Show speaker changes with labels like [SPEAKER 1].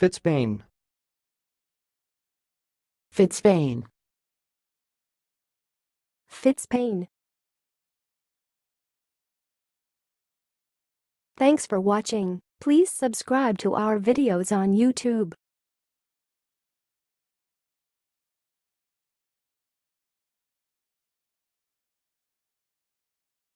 [SPEAKER 1] Fitzbane.
[SPEAKER 2] Fitzbane.
[SPEAKER 3] Fitzpain. Thanks for watching. Please subscribe to our videos on YouTube.